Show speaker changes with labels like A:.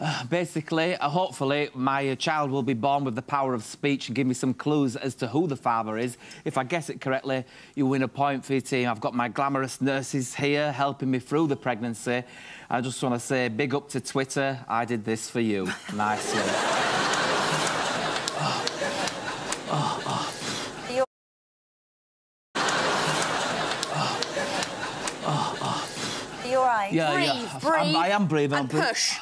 A: Uh, basically, uh, hopefully, my uh, child will be born with the power of speech and give me some clues as to who the father is. If I guess it correctly, you win a point for your team. I've got my glamorous nurses here helping me through the pregnancy. I just want to say big up to Twitter. I did this for you. nice.
B: Are you?
A: Yeah,
B: breathe,
A: yeah.
B: breathe.
A: I'm, I am breathing.
B: And
A: I'm breathing.
B: push.